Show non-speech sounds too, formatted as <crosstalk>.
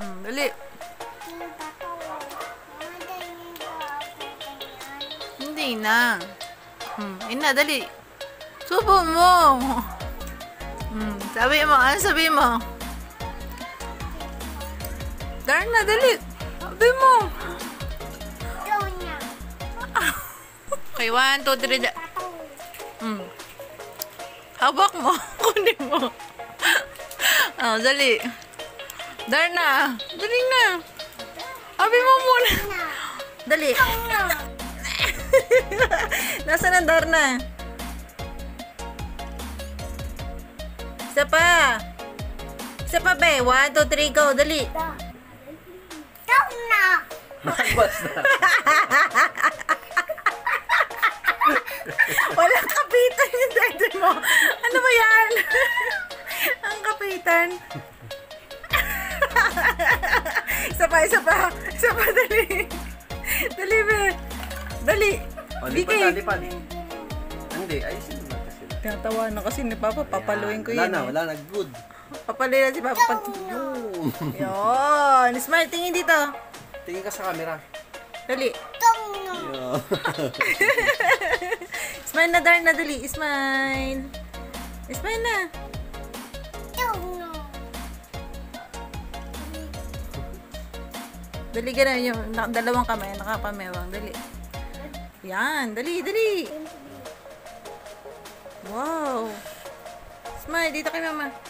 Hmm, dali. Hindi na. Hmm, ina, dali. Subo mo. Hmm, sabi mo, ano sabi mo? Darna, dali. Sabi mo. <laughs> Okay, one, two, three. Hmm. Hawak mo. <laughs> Kunin mo. <laughs> Oh, dali. Darna, dali na. Sabi mo muna. Dali. <laughs> Nasaan ang Darna? Isa pa. Isa pa, be. One, two, three, go. Dali. Nagbas na. <laughs> Walang kapitan yung dede mo. Ano ba yan? <laughs> ang kapitan. Isa pa, isa pa. Isa pa, dali. Dali, be. Dali. O, Bigay. na, lipat. Hindi, ayusin mo sila. Tinatawa na kasi ni Papa. Papaluin ko Wala yun. na, eh. wala na. Good. Papaluin na si Papa. Pag... Yun. Smile, tingin dito. Tingin ka sa camera. Dali. <laughs> Smile na, Darn na, dali. Smile. Smile na. Dali ka na. Yung dalawang kamay. Nakapamewang. Dali. Yan. Dali, dali. Wow. Smile. Dito kay mama.